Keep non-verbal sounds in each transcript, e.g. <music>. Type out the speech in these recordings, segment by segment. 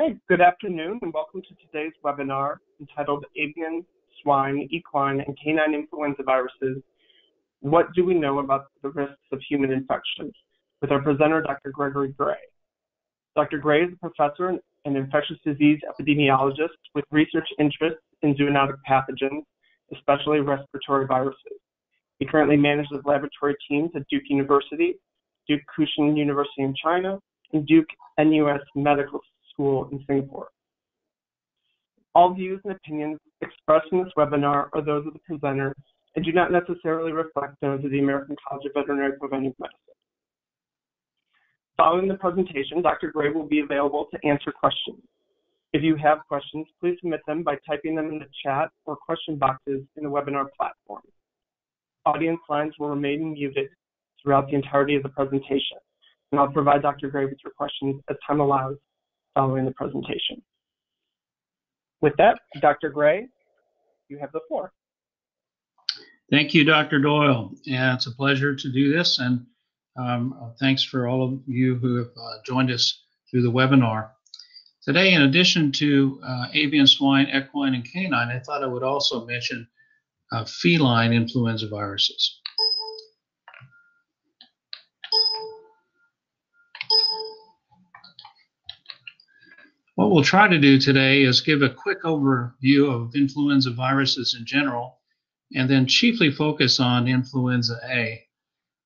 Hey, good afternoon, and welcome to today's webinar entitled Avian, Swine, Equine, and Canine Influenza Viruses. What do we know about the risks of human infection? With our presenter, Dr. Gregory Gray. Dr. Gray is a professor and infectious disease epidemiologist with research interests in zoonotic pathogens, especially respiratory viruses. He currently manages laboratory teams at Duke University, Duke Kunshan University in China, and Duke NUS Medical School in Singapore. All views and opinions expressed in this webinar are those of the presenter and do not necessarily reflect those of the American College of Veterinary Preventive Medicine. Following the presentation, Dr. Gray will be available to answer questions. If you have questions, please submit them by typing them in the chat or question boxes in the webinar platform. Audience lines will remain muted throughout the entirety of the presentation, and I'll provide Dr. Gray with your questions as time allows following the presentation. With that, Dr. Gray, you have the floor. Thank you, Dr. Doyle. Yeah, it's a pleasure to do this, and um, thanks for all of you who have uh, joined us through the webinar. Today, in addition to uh, avian, swine, equine, and canine, I thought I would also mention uh, feline influenza viruses. What we'll try to do today is give a quick overview of influenza viruses in general, and then chiefly focus on influenza A.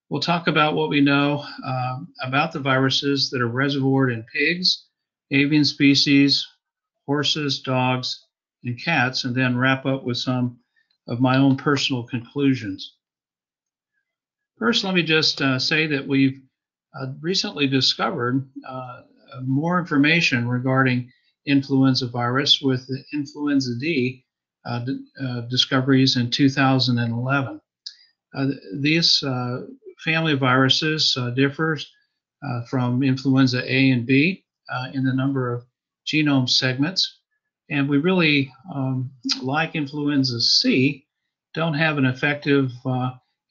We'll talk about what we know uh, about the viruses that are reservoired in pigs, avian species, horses, dogs, and cats, and then wrap up with some of my own personal conclusions. First, let me just uh, say that we've uh, recently discovered uh, more information regarding influenza virus with the influenza D uh, uh, discoveries in 2011. Uh, these uh, family viruses uh, differs uh, from influenza A and B in the number of genome segments. And we really, um, like influenza C, don't have an effective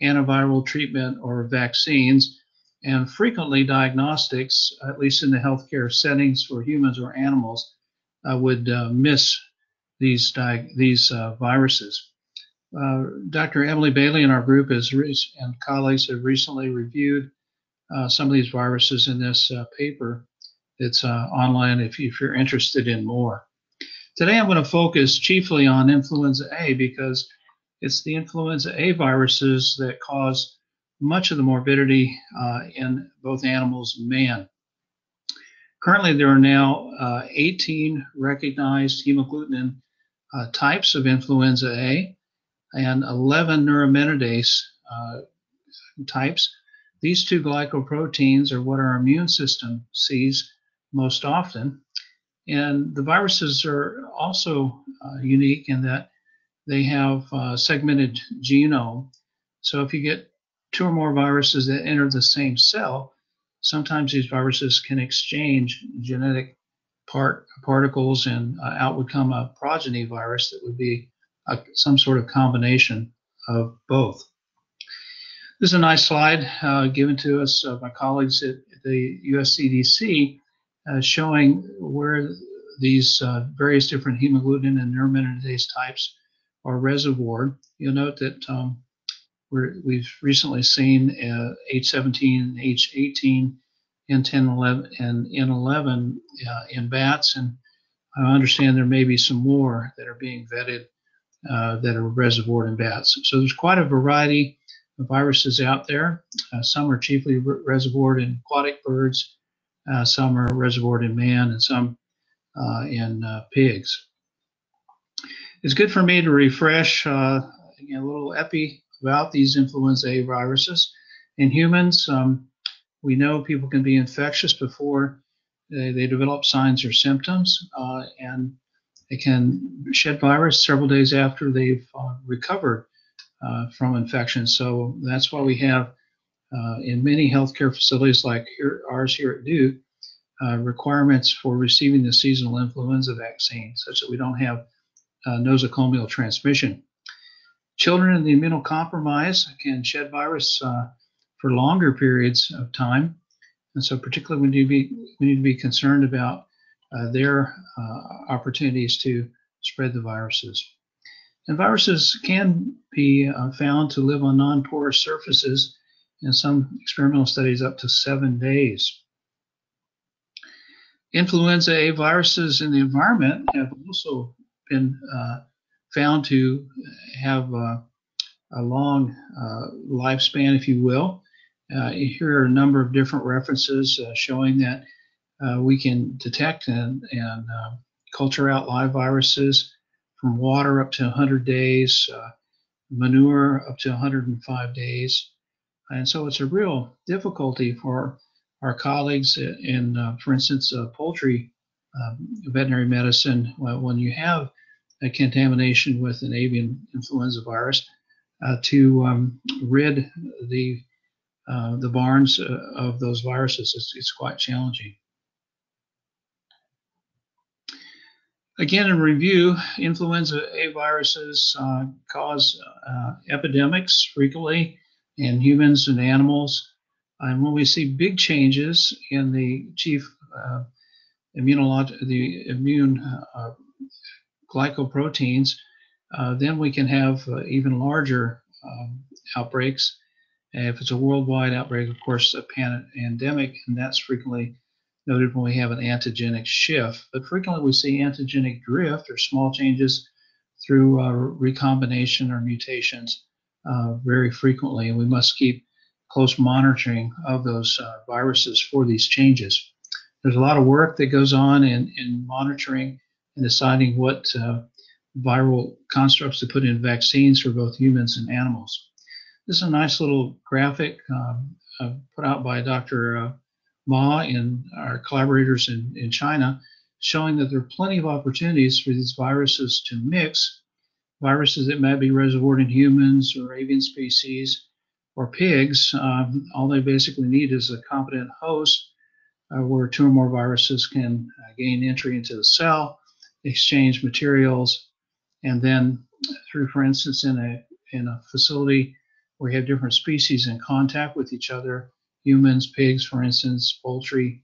antiviral treatment or vaccines and frequently, diagnostics, at least in the healthcare settings for humans or animals, uh, would uh, miss these these uh, viruses. Uh, Dr. Emily Bailey in our group is and colleagues have recently reviewed uh, some of these viruses in this uh, paper. It's online if, if you're interested in more. Today, I'm going to focus chiefly on influenza A because it's the influenza A viruses that cause much of the morbidity uh, in both animals and man. Currently, there are now uh, 18 recognized hemagglutinin uh, types of influenza A and 11 neuraminidase uh, types. These two glycoproteins are what our immune system sees most often. And the viruses are also uh, unique in that they have uh, segmented genome. So if you get two or more viruses that enter the same cell, sometimes these viruses can exchange genetic part particles and uh, out would come a progeny virus that would be a, some sort of combination of both. This is a nice slide uh, given to us by colleagues at the US CDC uh, showing where these uh, various different hemagglutinin and neuraminidase types are reservoired. You'll note that um, we have recently seen uh, H17, H18, N10, 11, and N11 uh, in bats, and I understand there may be some more that are being vetted uh, that are reservoired in bats. So there's quite a variety of viruses out there. Uh, some are chiefly re- reservoired in aquatic birds, uh, some are reservoired in man, and some uh, in pigs. It's good for me to refresh a little epi about these influenza A viruses. In humans, um, we know people can be infectious before they, they develop signs or symptoms, uh, and they can shed virus several days after they've uh, recovered uh, from infection. So that's why we have uh, in many healthcare facilities like here, ours here at Duke uh, requirements for receiving the seasonal influenza vaccine, such that we don't have uh, nosocomial transmission. Children in the immunocompromised can shed virus uh, for longer periods of time. And so, particularly, we need to be, we need to be concerned about uh, their uh, opportunities to spread the viruses. And viruses can be uh, found to live on non porous surfaces in some experimental studies up to seven days. Influenza A viruses in the environment have also been uh, found to have uh, a long uh, lifespan, if you will. Uh, here are a number of different references uh, showing that we can detect and, and culture out live viruses from water up to 100 days, manure up to 105 days. And so it's a real difficulty for our colleagues in, uh, for instance, uh, poultry um, veterinary medicine, when you have a contamination with an avian influenza virus, uh, to um, rid the uh, the barns uh, of those viruses. It's, it's, quite challenging. Again, in review, influenza A viruses uh, cause epidemics frequently in humans and animals. And when we see big changes in the chief uh, immunolog- the immune uh, glycoproteins, uh, then we can have uh, even larger um, outbreaks. And if it's a worldwide outbreak, of course, a pandemic, and that's frequently noted when we have an antigenic shift. But frequently we see antigenic drift or small changes through uh, recombination or mutations uh, very frequently, and we must keep close monitoring of those uh, viruses for these changes. There's a lot of work that goes on in, in monitoring deciding what uh, viral constructs to put in vaccines for both humans and animals. This is a nice little graphic um, uh, put out by Dr. Uh, Ma and our collaborators in, in China, showing that there are plenty of opportunities for these viruses to mix viruses that might be reservoired in humans or avian species or pigs, um, all they basically need is a competent host uh, where two or more viruses can uh, gain entry into the cell, exchange materials, and then through, for instance, in a in a facility where you have different species in contact with each other, humans, pigs, for instance, poultry,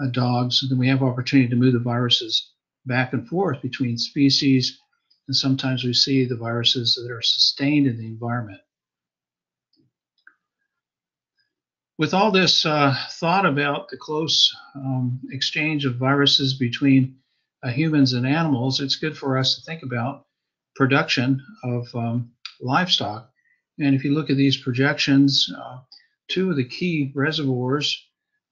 uh, dogs, then we have opportunity to move the viruses back and forth between species, and sometimes we see the viruses that are sustained in the environment. with all this uh, thought about the close um, exchange of viruses between uh, humans and animals, it's good for us to think about production of um, livestock. And if you look at these projections, uh, two of the key reservoirs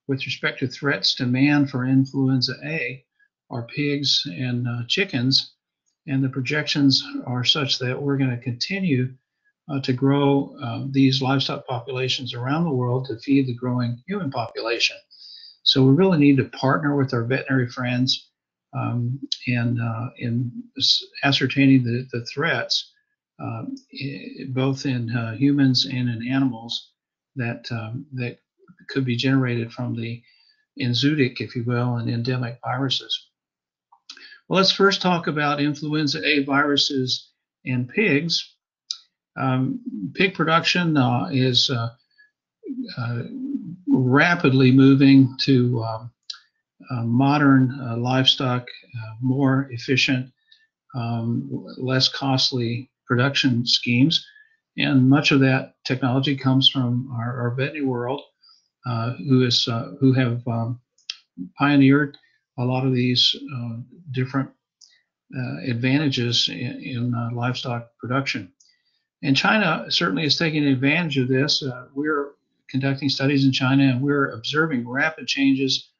with respect to threats to man for influenza A are pigs and uh, chickens. And the projections are such that we're going to continue uh, to grow uh, these livestock populations around the world to feed the growing human population. So we really need to partner with our veterinary friends um, and uh, in ascertaining the, the threats, um, both in uh, humans and in animals, that um, that could be generated from the enzootic, if you will, and endemic viruses. Well, let's first talk about influenza A viruses in pigs. Um, pig production uh, is uh, uh, rapidly moving to um, modern uh, livestock, uh, more efficient, um, less costly production schemes. And much of that technology comes from our, our veterinary world, who is who have um, pioneered a lot of these different advantages in, in livestock production. And China certainly is taking advantage of this. Uh, we're conducting studies in China and we're observing rapid changes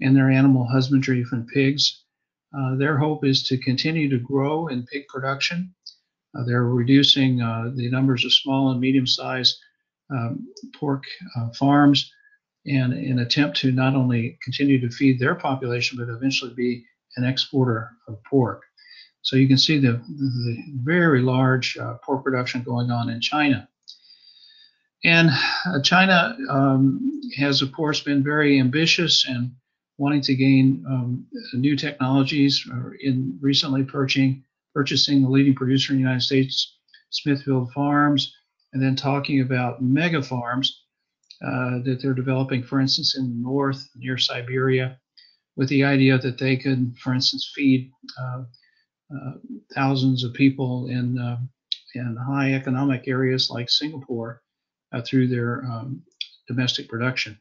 in their animal husbandry from pigs. Uh, their hope is to continue to grow in pig production. Uh, they're reducing uh, the numbers of small and medium sized um, pork uh, farms and in attempt to not only continue to feed their population, but eventually be an exporter of pork. So you can see the, the very large uh, pork production going on in China. And uh, China um, has, of course, been very ambitious and wanting to gain um, new technologies. In recently purchasing, purchasing the leading producer in the United States, Smithfield Farms, and then talking about mega farms uh, that they're developing, for instance, in the north near Siberia, with the idea that they could, for instance, feed uh, uh, thousands of people in uh, in high economic areas like Singapore uh, through their um, domestic production.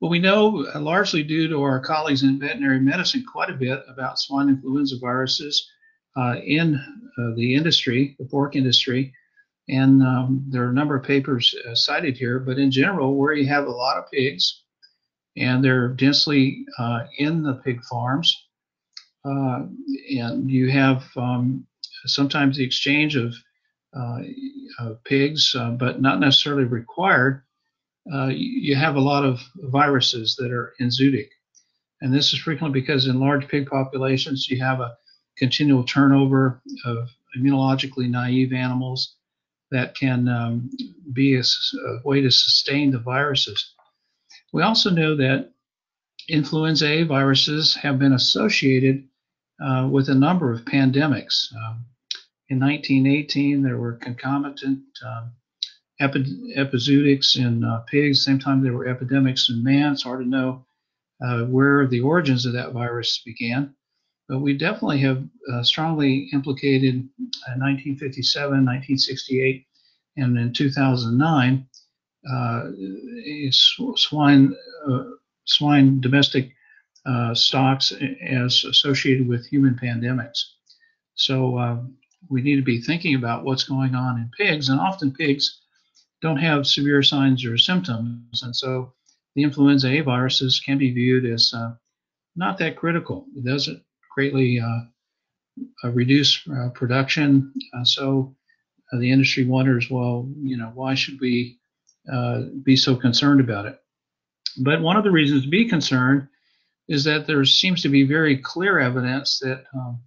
Well, we know uh, largely due to our colleagues in veterinary medicine quite a bit about swine influenza viruses uh, in the industry, the pork industry, and um, there are a number of papers uh, cited here, but in general, where you have a lot of pigs and they're densely uh, in the pig farms, uh, and you have um, sometimes the exchange of, uh, pigs, uh, but not necessarily required, uh, you have a lot of viruses that are enzootic. And this is frequently because in large pig populations, you have a continual turnover of immunologically naive animals that can um, be a, a, way to sustain the viruses. We also know that influenza A viruses have been associated uh, with a number of pandemics. Um, in 1918, there were concomitant um, epi- epizootics in uh, pigs. Same time, there were epidemics in man. It's hard to know uh, where the origins of that virus began but we definitely have uh, strongly implicated in 1957, 1968, and in 2009 uh, swine uh, swine domestic uh, stocks as associated with human pandemics. So we need to be thinking about what's going on in pigs, and often pigs don't have severe signs or symptoms, and so the influenza A viruses can be viewed as uh, not that critical. It doesn't greatly uh, uh, reduce uh, production. so the industry wonders, well, you know, why should we be so concerned about it? But one of the reasons to be concerned is that there seems to be very clear evidence that um,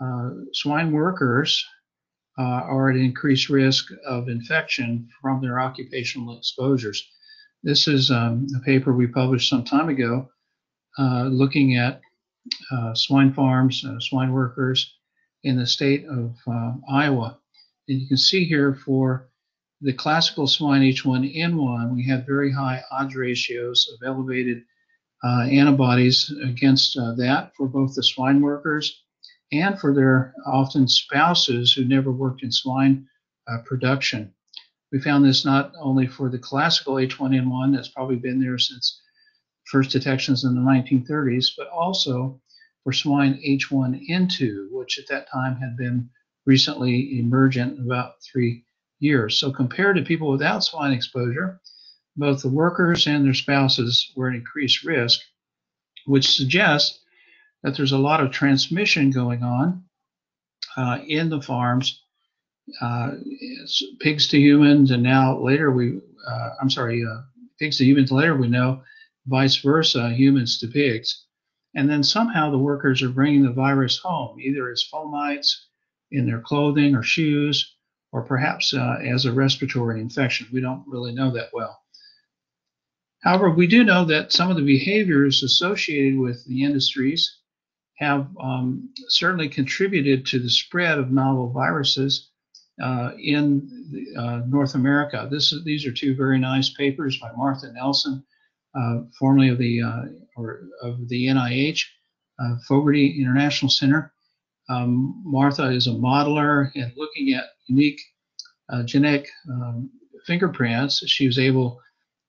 uh, swine workers uh, are at increased risk of infection from their occupational exposures. This is um, a paper we published some time ago uh, looking at uh, swine farms, uh, swine workers in the state of uh, Iowa. And you can see here for the classical swine H1N1, we had very high odds ratios of elevated uh, antibodies against uh, that for both the swine workers and for their often spouses who never worked in swine uh, production. We found this not only for the classical H1N1 that's probably been there since first detections in the 1930s, but also for swine H1N2, which at that time had been recently emergent about three years. So compared to people without swine exposure, both the workers and their spouses were at increased risk, which suggests that there's a lot of transmission going on uh, in the farms, uh, pigs to humans, and now later we, uh, I'm sorry, uh, pigs to humans. Later we know vice versa, humans to pigs. And then somehow the workers are bringing the virus home, either as fomites in their clothing or shoes, or perhaps uh, as a respiratory infection. We don't really know that well. However, we do know that some of the behaviors associated with the industries have um, certainly contributed to the spread of novel viruses uh, in uh, North America. This, these are two very nice papers by Martha Nelson uh, formerly of the uh, or of the NIH, uh, Fogarty International Center. Um, Martha is a modeler and looking at unique genetic um, fingerprints. She was able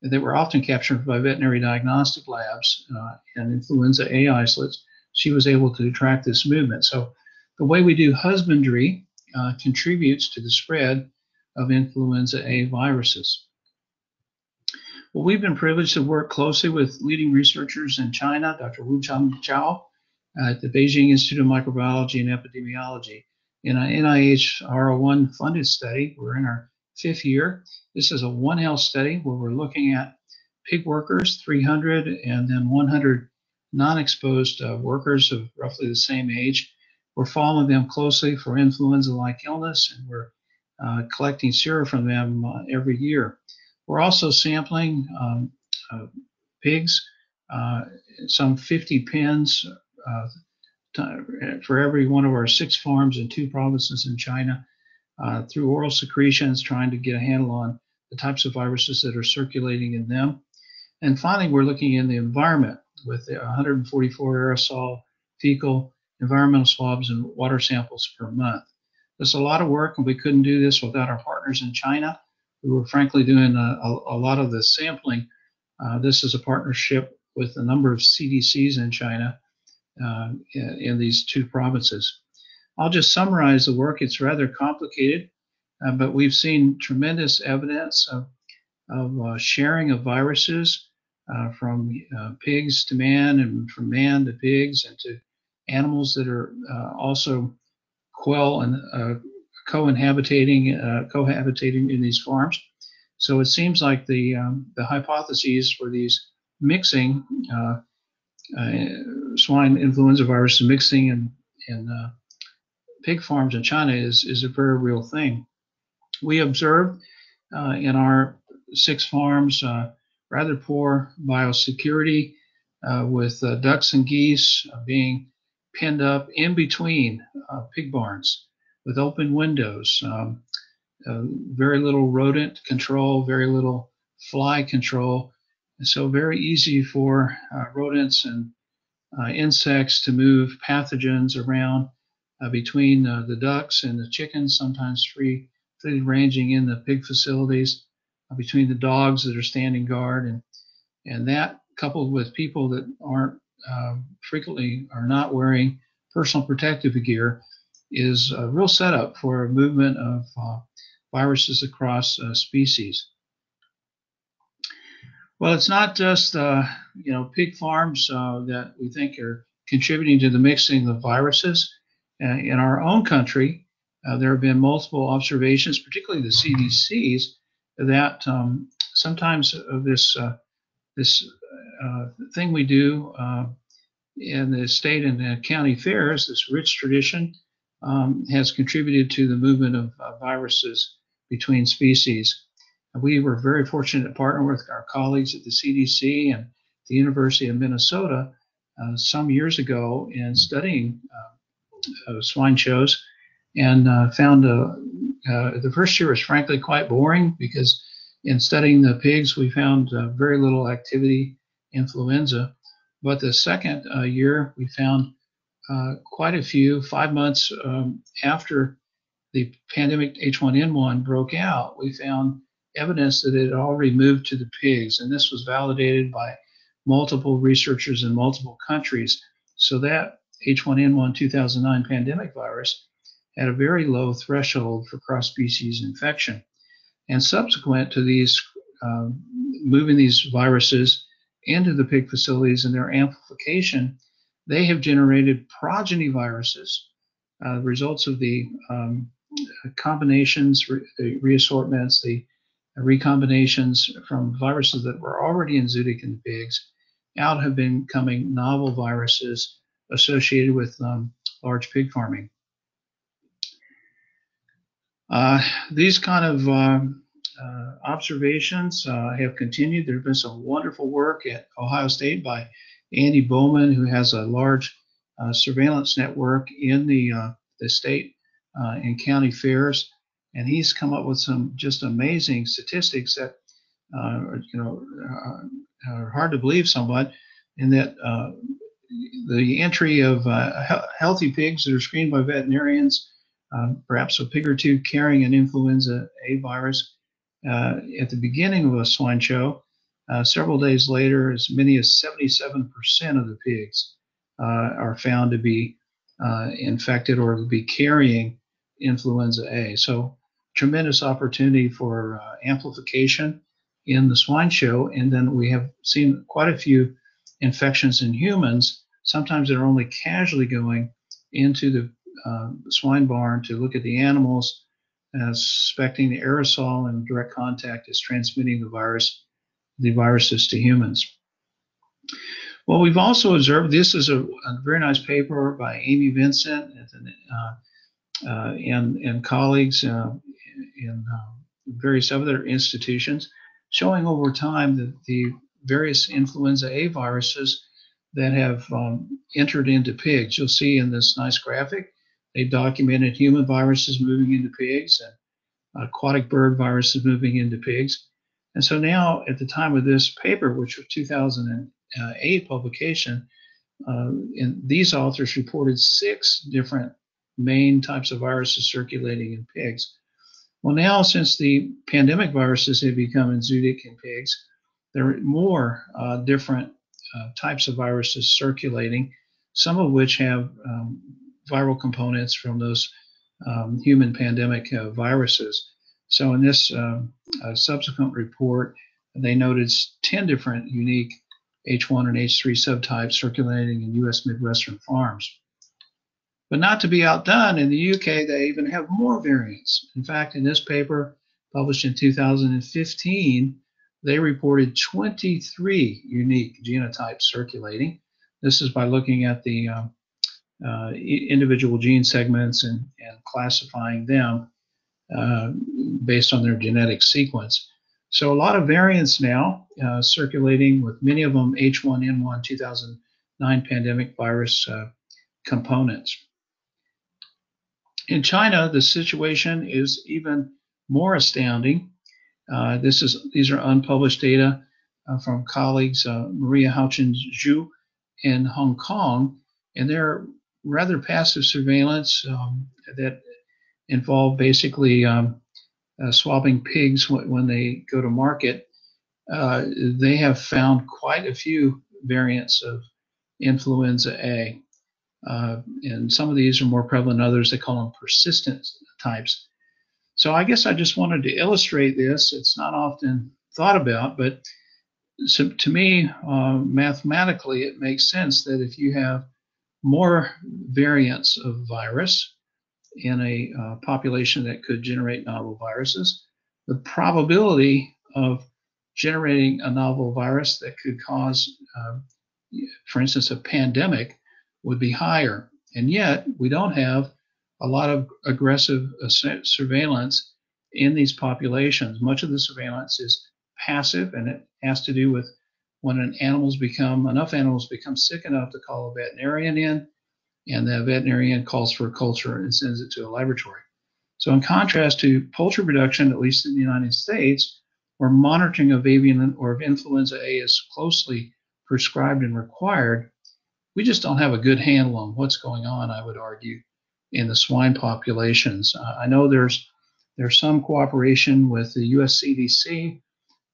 that were often captured by veterinary diagnostic labs uh, and influenza A isolates, she was able to track this movement. So the way we do husbandry uh, contributes to the spread of influenza A viruses. Well, we've been privileged to work closely with leading researchers in China, Dr. Wuchang Zhao at the Beijing Institute of Microbiology and Epidemiology. In an NIH R01 funded study, we're in our fifth year. This is a One Health study where we're looking at pig workers, 300, and then 100 non exposed uh, workers of roughly the same age. We're following them closely for influenza like illness, and we're uh, collecting sera from them uh, every year. We're also sampling um, uh, pigs, uh, some 50 pens uh, for every one of our six farms in two provinces in China through oral secretions, trying to get a handle on the types of viruses that are circulating in them. And finally, we're looking in the environment with 144 aerosol, fecal, environmental swabs, and water samples per month. There's a lot of work, and we couldn't do this without our partners in China, who were frankly doing a, a, a lot of the sampling. Uh, this is a partnership with a number of CDCs in China uh, in, in, these two provinces. I'll just summarize the work. It's rather complicated, uh, but we've seen tremendous evidence of, of uh, sharing of viruses uh, from uh, pigs to man and from man to pigs and to animals that are also quell and co-inhabitating, cohabitating in these farms. So it seems like the um, the hypotheses for these mixing uh, uh, swine influenza virus mixing in in uh, pig farms in China is is a very real thing. We observed uh, in our six farms uh, rather poor biosecurity uh, with ducks and geese being penned up in between pig barns with open windows. Um, uh, very little rodent control, very little fly control. And so very easy for uh, rodents and uh, insects to move pathogens around uh, between uh, the ducks and the chickens, sometimes free, free ranging in the pig facilities, uh, between the dogs that are standing guard. And, and that coupled with people that aren't frequently are not wearing personal protective gear is a real setup for a movement of viruses across uh, species. Well, it's not just uh, you know pig farms uh, that we think are contributing to the mixing of viruses. Uh, in our own country, uh, there have been multiple observations, particularly the CDC's, that um, sometimes this uh, this thing we do in the state and the county fairs, this rich tradition, um, has contributed to the movement of viruses between species. We were very fortunate to partner with our colleagues at the CDC and the University of Minnesota uh, some years ago in studying uh, uh, swine shows and uh, found uh, uh, the first year was frankly quite boring because in studying the pigs, we found very little activity influenza. But the second year, we found quite a few, five months um, after the pandemic H1N1 broke out, we found evidence that it had already moved to the pigs, and this was validated by multiple researchers in multiple countries. So that H1N1 2009 pandemic virus had a very low threshold for cross species infection. And subsequent to these um, moving these viruses into the pig facilities and their amplification, they have generated progeny viruses, uh, results of the um, combinations, the reassortments, the recombinations from viruses that were already in zootic in pigs out have been coming novel viruses associated with um, large pig farming. Uh, these kind of um, uh, observations uh, have continued. There's been some wonderful work at Ohio State by Andy Bowman, who has a large uh, surveillance network in the, uh, the state uh, in county fairs, and he's come up with some just amazing statistics that uh, you know uh, are hard to believe somewhat, in that uh, the entry of uh, healthy pigs that are screened by veterinarians, um, perhaps a pig or two carrying an influenza A virus, uh, at the beginning of a swine show. several days later, as many as 77% of the pigs are found to be infected or to be carrying influenza A. So tremendous opportunity for uh, amplification in the swine show. And then we have seen quite a few infections in humans. Sometimes they're only casually going into the uh, swine barn to look at the animals, uh, suspecting the aerosol and direct contact is transmitting the virus, the viruses to humans. Well, we've also observed this is a, a very nice paper by Amy Vincent the uh, uh, and, and colleagues uh, in various other institutions, showing over time that the various influenza A viruses that have um, entered into pigs. You'll see in this nice graphic, they documented human viruses moving into pigs and aquatic bird viruses moving into pigs. And so now, at the time of this paper, which was 2008 publication, uh, and these authors reported six different main types of viruses circulating in pigs. Well, now, since the pandemic viruses have become exotic in pigs, there are more uh, different uh, types of viruses circulating, some of which have um, viral components from those um, human pandemic uh, viruses. So, in this um, uh, subsequent report, they noted 10 different unique H1 and H3 subtypes circulating in U.S. Midwestern farms. But not to be outdone, in the UK, they even have more variants. In fact, in this paper published in 2015, they reported 23 unique genotypes circulating. This is by looking at the um, uh, individual gene segments and, and classifying them uh, based on their genetic sequence. So a lot of variants now uh, circulating with many of them H1N1 2009 pandemic virus uh, components. In China, the situation is even more astounding. Uh, this is these are unpublished data uh, from colleagues Maria Houchen Zhu in Hong Kong, and they're rather passive surveillance um, that involve basically um, uh, swabbing pigs when, when, they go to market. Uh, they have found quite a few variants of influenza A. Uh, and some of these are more prevalent than others. They call them persistent types. So I guess I just wanted to illustrate this. It's not often thought about, but so to me, uh, mathematically, it makes sense that if you have more variants of virus in a uh, population that could generate novel viruses, the probability of generating a novel virus that could cause, uh, for instance, a pandemic would be higher. And yet, we don't have a lot of aggressive uh, surveillance in these populations. Much of the surveillance is passive, and it has to do with when an animals become enough animals become sick enough to call a veterinarian in, and the veterinarian calls for a culture and sends it to a laboratory. So, in contrast to poultry production, at least in the United States, where monitoring of avian or of influenza A is closely prescribed and required, we just don't have a good handle on what's going on, I would argue, in the swine populations. I know there's there's some cooperation with the U.S. CDC,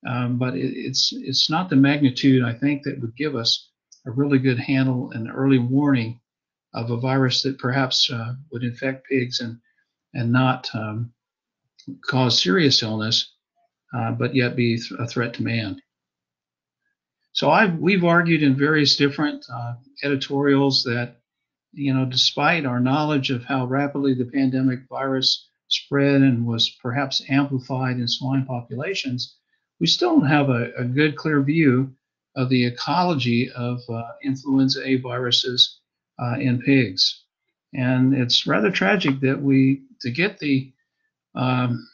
um, but it, it's it's not the magnitude I think that would give us a really good handle and early warning of a virus that perhaps uh, would infect pigs and and not um, cause serious illness, uh, but yet be th- a threat to man. So I've we've argued in various different uh, editorials that you know despite our knowledge of how rapidly the pandemic virus spread and was perhaps amplified in swine populations, we still don't have a, a good clear view of the ecology of uh, influenza A viruses uh, in pigs. And it's rather tragic that we, to get the um,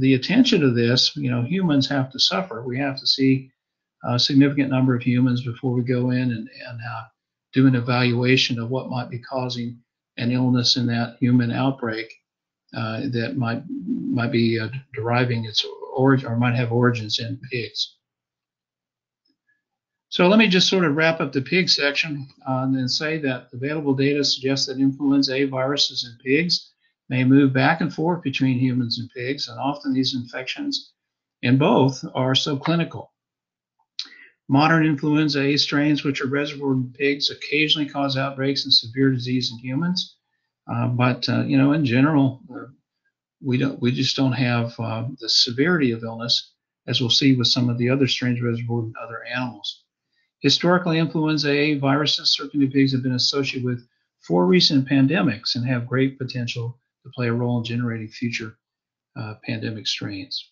the attention of this, you know, humans have to suffer. We have to see a significant number of humans before we go in and, and uh, do an evaluation of what might be causing an illness in that human outbreak uh, that might might be uh, deriving its origin or might have origins in pigs. So let me just sort of wrap up the pig section uh, and then say that available data suggests that influenza A viruses in pigs may move back and forth between humans and pigs, and often these infections in both are subclinical. Modern influenza A strains, which are reservoir in pigs, occasionally cause outbreaks and severe disease in humans. Uh, but uh, you know, in general, uh, we don't we just don't have uh, the severity of illness as we'll see with some of the other strains reservoir in other animals. Historically, influenza A viruses circulating in pigs have been associated with four recent pandemics and have great potential to play a role in generating future uh, pandemic strains.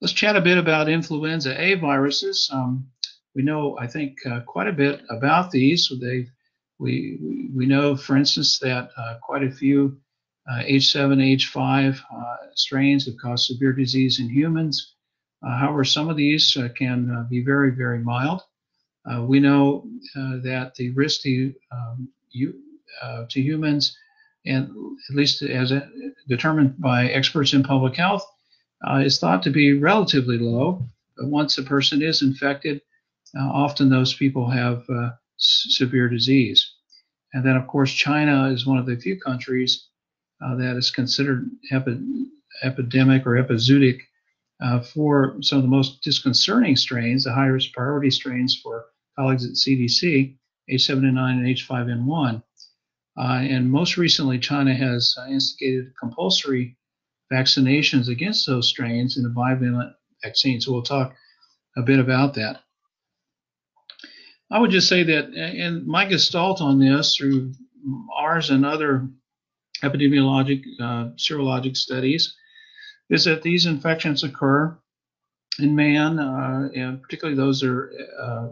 Let's chat a bit about influenza A viruses. Um, we know, I think, uh, quite a bit about these. They, we, we know, for instance, that uh, quite a few H7, uh, H5 uh, strains have caused severe disease in humans. Uh, however, some of these can be very, very mild. we know that the risk to, um, you, to humans, and at least as a, determined by experts in public health, is thought to be relatively low. But once a person is infected, uh, often those people have uh, severe disease. And then, of course, China is one of the few countries uh, that is considered epi- epidemic or epizootic uh, for some of the most disconcerting strains, the highest priority strains for colleagues at CDC, H7N9 and H5N1. Uh, and most recently, China has uh, instigated compulsory vaccinations against those strains in a bivalent vaccine. So we'll talk a bit about that. I would just say that in my gestalt on this, through ours and other epidemiologic, uh, serologic studies, is that these infections occur in man, uh, and particularly those that are uh,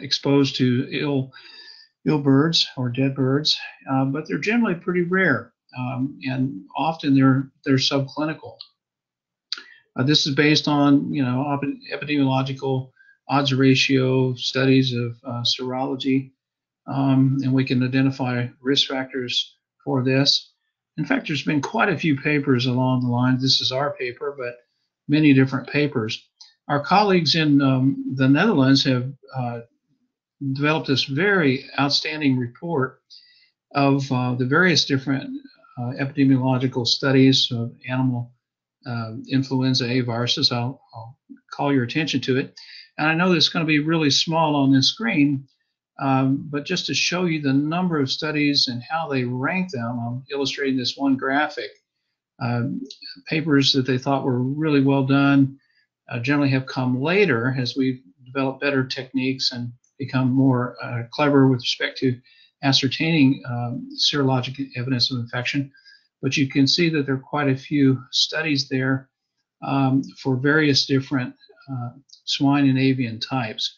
exposed to ill ill birds or dead birds, uh, but they're generally pretty rare, um, and often they're they're subclinical. Uh, this is based on you know epidemiological odds ratio studies of uh, serology, um, and we can identify risk factors for this. In fact, there's been quite a few papers along the line. This is our paper, but many different papers. Our colleagues in um, the Netherlands have uh, developed this very outstanding report of uh, the various different uh, epidemiological studies of animal uh, influenza A viruses. I'll, I'll, call your attention to it. And I know it's going to be really small on this screen, um, but just to show you the number of studies and how they rank them, I'm illustrating this one graphic. Um, papers that they thought were really well done uh, generally have come later as we've developed better techniques and become more uh, clever with respect to ascertaining um, serologic evidence of infection. But you can see that there are quite a few studies there um, for various different uh, swine and avian types.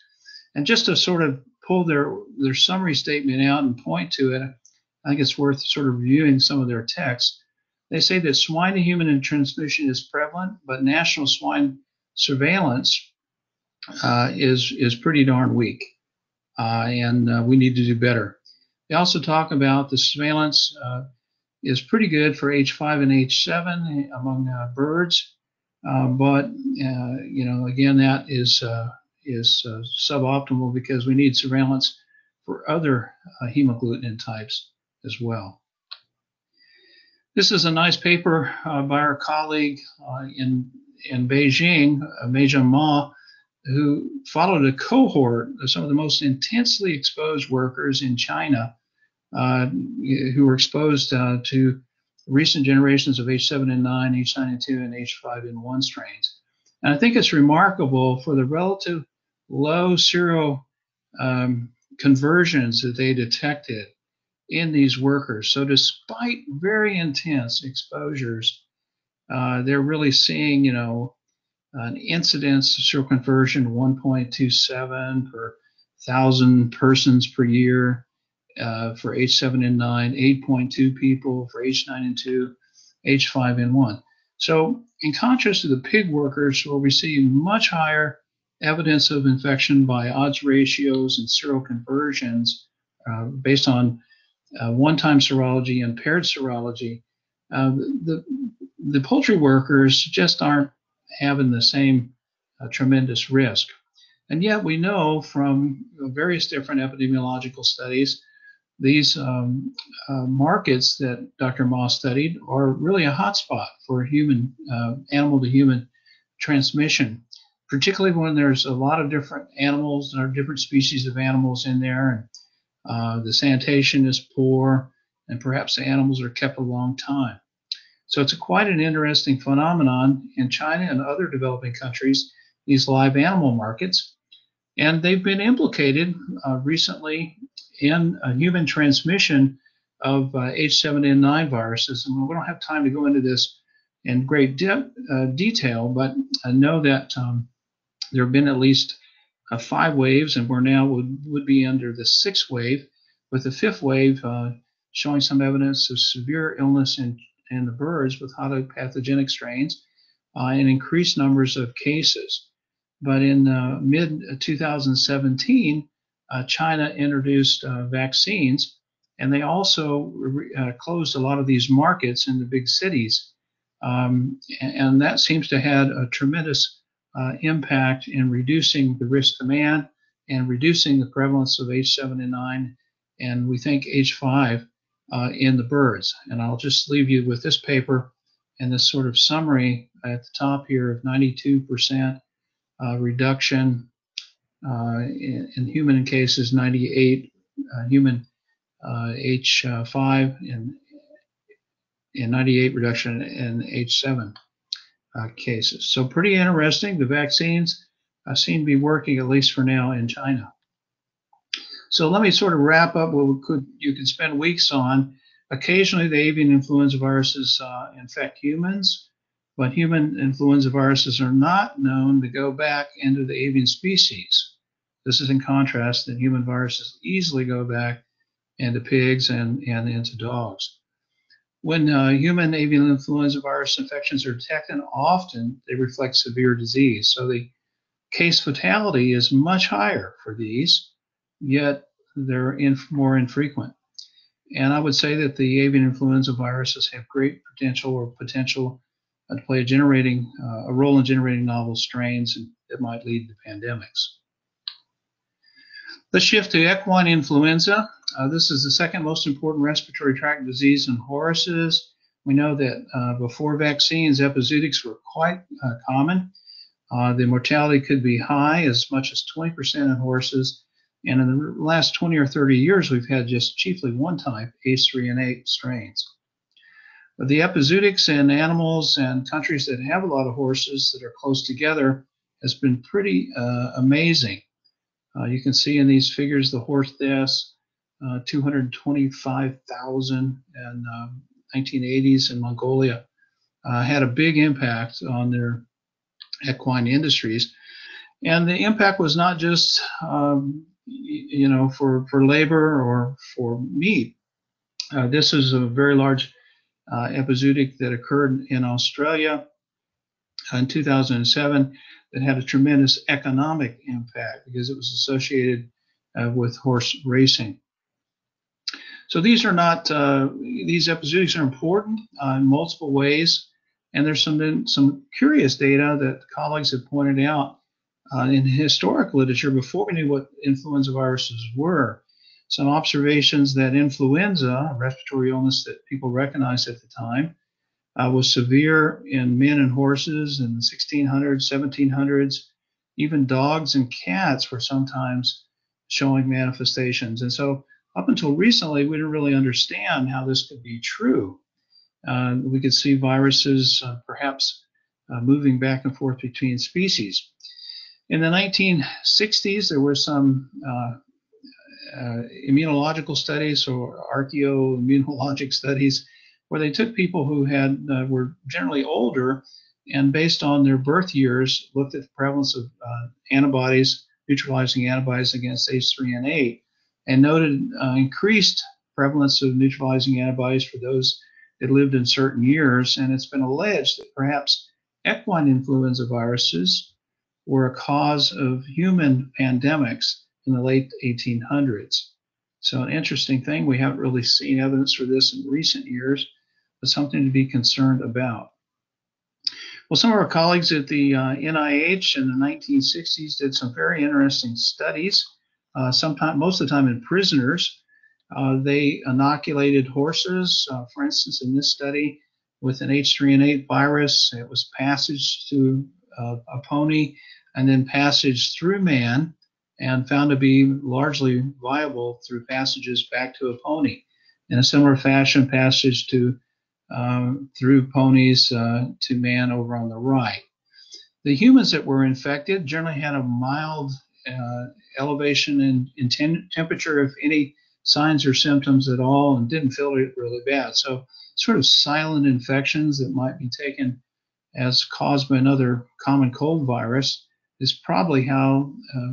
And just to sort of pull their, their summary statement out and point to it, I think it's worth sort of reviewing some of their text. They say that swine to human transmission is prevalent, but national swine surveillance uh, is is pretty darn weak, uh, and uh, we need to do better. They also talk about the surveillance uh, is pretty good for H5 and H7 among uh, birds, uh, but you know again that is is uh, suboptimal because we need surveillance for other uh, hemagglutinin types as well. This is a nice paper uh, by our colleague in in Beijing, Meijun Ma, who followed a cohort of some of the most intensely exposed workers in China uh, who were exposed uh, to recent generations of H7N9, H9N2, and H5N1 strains. And I think it's remarkable for the relative low sero um, conversions that they detected in these workers. So, despite very intense exposures, uh, they're really seeing, you know, an incidence of seroconversion 1.27 per thousand persons per year uh, for H7 and 9, 8.2 people for H9 and 2, H5 and 1. So, in contrast to the pig workers, where we see much higher evidence of infection by odds ratios and seroconversions uh, based on uh, one-time serology and paired serology, uh, the the poultry workers just aren't having the same uh, tremendous risk. And yet we know from various different epidemiological studies, these um, uh, markets that Dr. Moss studied are really a hotspot for human, uh, animal to human transmission, particularly when there's a lot of different animals, are different species of animals in there, and uh, the sanitation is poor, and perhaps the animals are kept a long time. So it's a quite an interesting phenomenon in China and other developing countries, these live animal markets. And they've been implicated uh, recently in human transmission of uh, H7N9 viruses. And we don't have time to go into this in great de- uh, detail, but I know that um, there have been at least uh, five waves, and we're now would, would be under the sixth wave, with the fifth wave uh, showing some evidence of severe illness in and the birds with hot pathogenic strains uh, and increased numbers of cases. But in uh, mid 2017, uh, China introduced uh, vaccines, and they also uh, closed a lot of these markets in the big cities. Um, and, and, that seems to have had a tremendous uh, impact in reducing the risk to man and reducing the prevalence of H7N9 and we think H5 uh, in the birds. And I'll just leave you with this paper and this sort of summary at the top here of 92% uh, reduction uh, in, in, human cases, 98 uh, human H5 and, and 98 reduction in H7 uh, cases. So pretty interesting. The vaccines uh, seem to be working at least for now in China. So let me sort of wrap up what we could you can spend weeks on. Occasionally, the avian influenza viruses uh, infect humans, but human influenza viruses are not known to go back into the avian species. This is in contrast that human viruses easily go back into pigs and, and into dogs. When uh, human avian influenza virus infections are detected, often they reflect severe disease. So the case fatality is much higher for these, yet they're more infrequent. And I would say that the avian influenza viruses have great potential or potential uh, to play a generating uh, a role in generating novel strains that might lead to pandemics. Let's shift to equine influenza. Uh, this is the second most important respiratory tract disease in horses. We know that uh, before vaccines, epizootics were quite uh, common. Uh, the mortality could be high, as much as 20% in horses. And in the last 20 or 30 years, we've had just chiefly one type, H3N8 strains. But the epizootics in animals and countries that have a lot of horses that are close together has been pretty uh, amazing. Uh, you can see in these figures the horse deaths, uh, 225,000 in 1980s um, in Mongolia, uh, had a big impact on their equine industries. And the impact was not just, um, you know, for, for labor or for meat. Uh, this is a very large uh, epizootic that occurred in Australia in 2007 that had a tremendous economic impact because it was associated uh, with horse racing. So these are not uh, these epizootics are important uh, in multiple ways, and there's some some curious data that colleagues have pointed out uh, in historic literature before we knew what influenza viruses were. Some observations that influenza, a respiratory illness that people recognized at the time, uh, was severe in men and horses in the 1600s, 1700s. Even dogs and cats were sometimes showing manifestations. And so, up until recently, we didn't really understand how this could be true. Uh, we could see viruses uh, perhaps uh, moving back and forth between species. In the 1960s, there were some uh, uh, immunological studies or archaeoimmunologic <laughs> studies where they took people who had uh, were generally older and based on their birth years looked at the prevalence of antibodies neutralizing antibodies against H3N8 and noted uh, increased prevalence of neutralizing antibodies for those that lived in certain years and it's been alleged that perhaps equine influenza viruses were a cause of human pandemics in the late 1800s. So, an interesting thing, we haven't really seen evidence for this in recent years, but something to be concerned about. Well, some of our colleagues at the uh, NIH in the 1960s did some very interesting studies. Uh, sometime, most of the time in prisoners, uh, they inoculated horses. Uh, for instance, in this study, with an H3N8 virus, it was passage to uh, a pony and then passage through man, and found to be largely viable through passages back to a pony. In a similar fashion, passage to um, through ponies uh, to man over on the right. The humans that were infected generally had a mild uh, elevation in, in ten- temperature, if any signs or symptoms at all, and didn't feel it really bad. So, sort of silent infections that might be taken as caused by another common cold virus is probably how uh,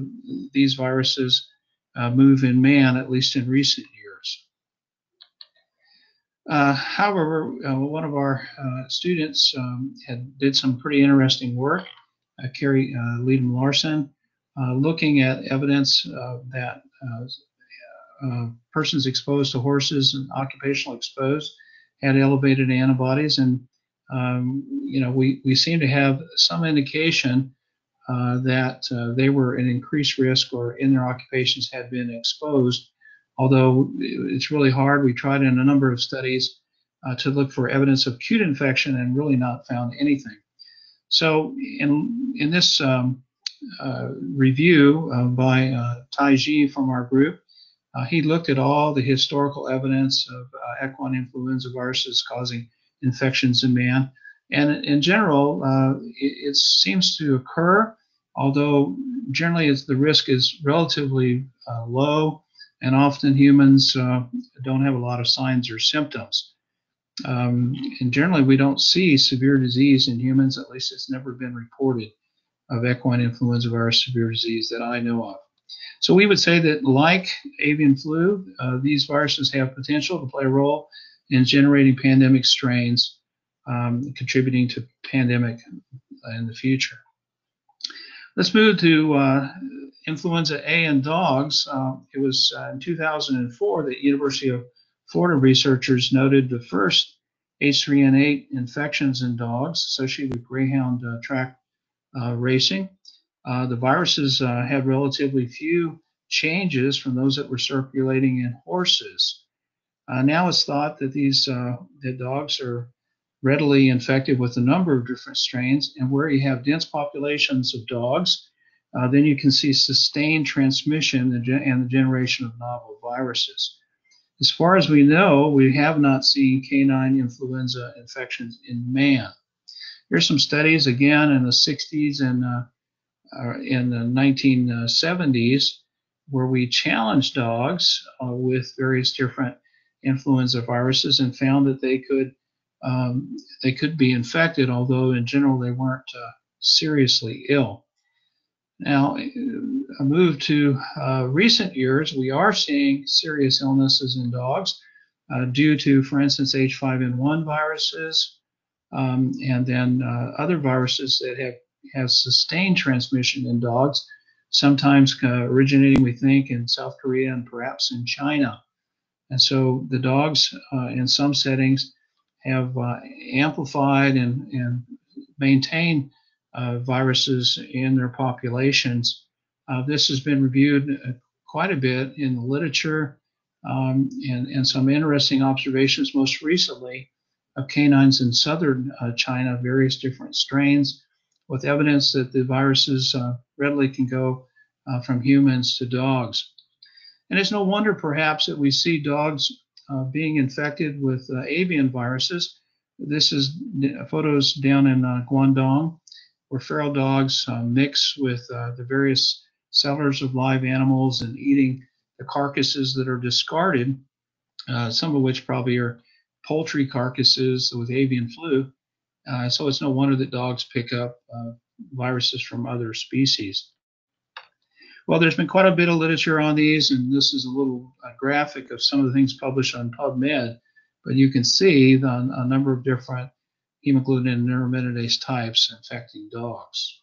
these viruses uh, move in man, at least in recent years. uh, however, uh, one of our uh, students um, had did some pretty interesting work, uh, Carrie Leedham Larson, looking at evidence that persons exposed to horses and occupational exposed had elevated antibodies, and um, you know, we, we seem to have some indication uh, that uh, they were at increased risk or in their occupations had been exposed. Although it's really hard, we tried in a number of studies uh, to look for evidence of acute infection and really not found anything. So in in this um, uh, review uh, by uh, Tai Ji from our group, uh, he looked at all the historical evidence of uh, equine influenza viruses causing infections in man, and in general, it, it, seems to occur, although generally the risk is relatively low, and often humans don't have a lot of signs or symptoms. Um, and generally, we don't see severe disease in humans, at least it's never been reported of equine influenza virus severe disease that I know of. So we would say that, like avian flu, uh, these viruses have potential to play a role in generating pandemic strains, um, contributing to pandemic in the future. Let's move to uh, influenza A in dogs. Uh, it was uh, in 2004 that University of Florida researchers noted the first H3N8 infections in dogs associated with greyhound uh, track racing. Uh, the viruses uh, had relatively few changes from those that were circulating in horses. Uh, now it's thought that these uh, that dogs are readily infected with a number of different strains, and where you have dense populations of dogs, then you can see sustained transmission and, and the generation of novel viruses. As far as we know, we have not seen canine influenza infections in man. Here's some studies again in the 60s and uh, uh, in the 1970s where we challenged dogs uh, with various different influenza viruses and found that they could um, they could be infected, although in general they weren't uh, seriously ill. Now, a move to uh, recent years, we are seeing serious illnesses in dogs uh, due to, for instance, H5N1 viruses, um, and then uh, other viruses that have, have sustained transmission in dogs, sometimes uh, originating, we think, in South Korea and perhaps in China. And so the dogs, uh, in some settings, have uh, amplified and, and maintained uh, viruses in their populations. Uh, this has been reviewed quite a bit in the literature um, and, and, some interesting observations most recently of canines in southern uh, China, various different strains, with evidence that the viruses uh, readily can go uh, from humans to dogs. And it's no wonder, perhaps, that we see dogs being infected with avian viruses. This is photos down in Guangdong where feral dogs uh, mix with uh, the various sellers of live animals and eating the carcasses that are discarded, uh, some of which probably are poultry carcasses with avian flu. Uh, so it's no wonder that dogs pick up uh, viruses from other species. Well, there's been quite a bit of literature on these, and this is a little uh, graphic of some of the things published on PubMed. But you can see the, a number of different hemagglutinin and neuraminidase types infecting dogs.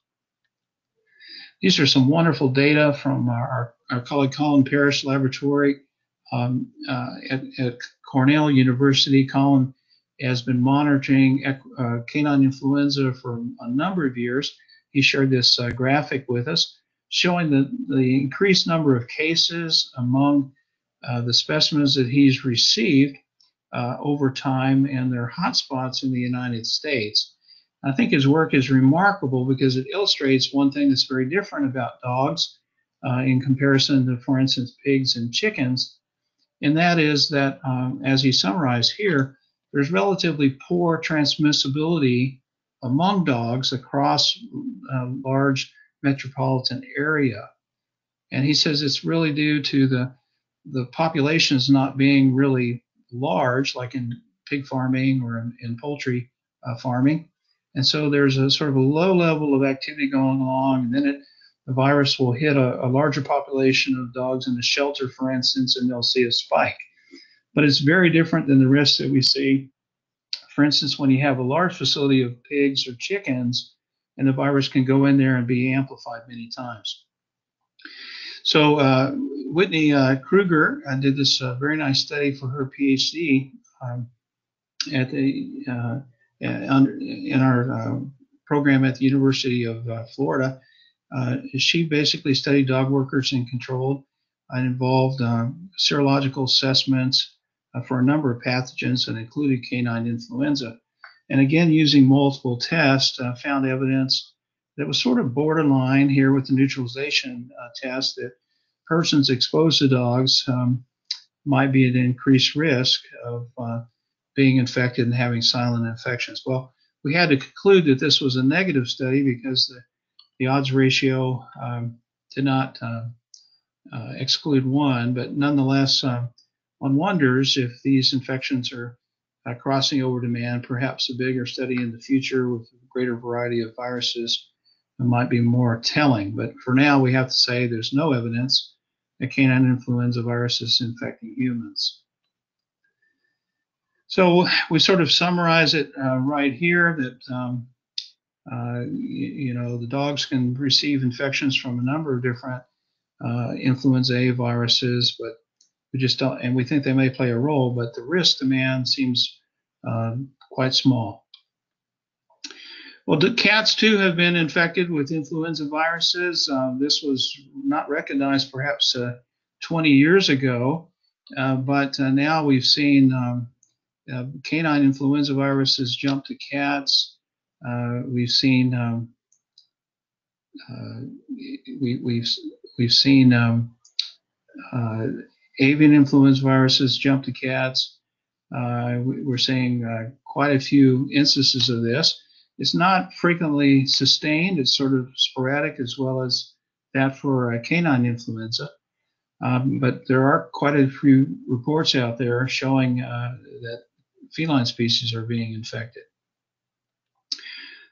These are some wonderful data from our, our colleague Colin Parrish Laboratory um, uh, at, at, Cornell University. Colin has been monitoring uh, canine influenza for a number of years. He shared this uh, graphic with us showing the, the increased number of cases among uh, the specimens that he's received uh, over time and their hotspots in the United States. I think his work is remarkable because it illustrates one thing that's very different about dogs uh, in comparison to, for instance, pigs and chickens, and that is that, um, as he summarized here, there's relatively poor transmissibility among dogs across a uh, large metropolitan area. And he says it's really due to the the populations not being really large, like in pig farming or in, in poultry uh, farming. And so there's a sort of a low level of activity going along, and then it, the virus will hit a, a larger population of dogs in a shelter, for instance, and they'll see a spike. But it's very different than the risk that we see. For instance, when you have a large facility of pigs or chickens, and the virus can go in there and be amplified many times. So uh, Whitney uh, Kruger uh, did this uh, very nice study for her PhD um, at the uh, in our program at the University of Florida. She basically studied dog workers and controlled and involved serological assessments for a number of pathogens and included canine influenza. And again, using multiple tests, uh, found evidence that was sort of borderline here with the neutralization uh, test that persons exposed to dogs um, might be at increased risk of uh, being infected and having silent infections. Well, we had to conclude that this was a negative study because the, the odds ratio um, did not uh, uh, exclude one, but nonetheless, um, one wonders if these infections are uh, crossing over to man, perhaps a bigger study in the future with a greater variety of viruses might be more telling. But for now, we have to say there's no evidence that canine influenza virus is infecting humans. So we sort of summarize it uh, right here that um, uh, you, you, know the dogs can receive infections from a number of different uh, influenza A viruses, but we just don't, and we think they may play a role, but the risk to man seems uh, quite small. Well, cats too have been infected with influenza viruses. Uh, this was not recognized perhaps uh, 20 years ago, uh, but uh, now we've seen um, uh, canine influenza viruses jump to cats. We've seen um, we, we've we've seen um, avian influenza viruses jump to cats. Uh, we're seeing uh, quite a few instances of this. It's not frequently sustained, it's sort of sporadic as well as that for uh, canine influenza. Um, but there are quite a few reports out there showing uh, that feline species are being infected.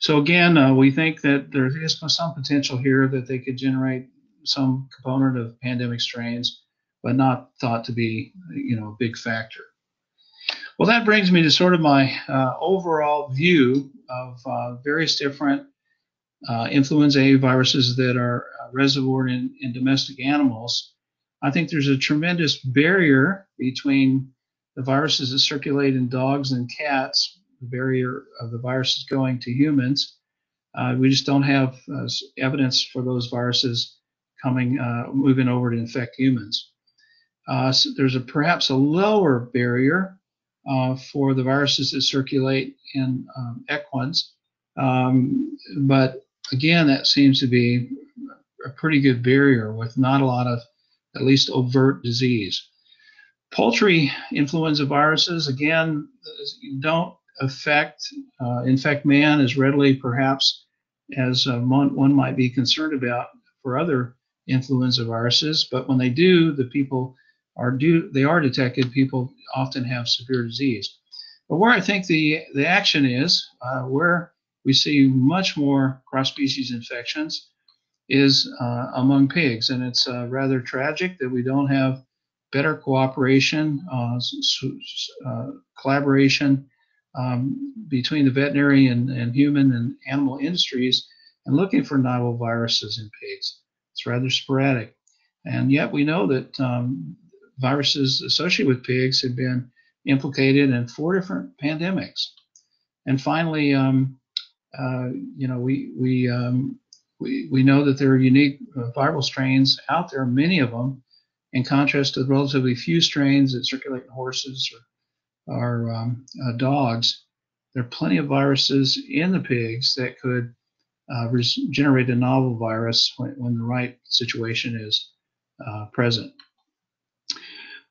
So again, uh, we think that there is some potential here that they could generate some component of pandemic strains but not thought to be, you know, a big factor. Well, that brings me to sort of my uh, overall view of uh, various different uh, influenza A viruses that are uh, reservoired in, in domestic animals. I think there's a tremendous barrier between the viruses that circulate in dogs and cats, the barrier of the viruses going to humans. Uh, we just don't have uh, evidence for those viruses coming, uh, moving over to infect humans. Uh, so there's a perhaps a lower barrier uh, for the viruses that circulate in um, equines, um, but again, that seems to be a pretty good barrier with not a lot of at least overt disease. Poultry influenza viruses again don't affect uh, infect man as readily perhaps as uh, one, might be concerned about for other influenza viruses, but when they do, the people are due, they are detected, people often have severe disease. But where I think the, the action is, uh, where we see much more cross species infections, is uh, among pigs. And it's uh, rather tragic that we don't have better cooperation, uh, uh, collaboration um, between the veterinary and, and human and animal industries and looking for novel viruses in pigs. It's rather sporadic. And yet we know that um, viruses associated with pigs have been implicated in four different pandemics. And finally, um, uh, you know, we we, um, we we know that there are unique uh, viral strains out there, many of them, in contrast to the relatively few strains that circulate in horses or, or um, uh, dogs. There are plenty of viruses in the pigs that could uh, generate a novel virus when, when the right situation is uh, present.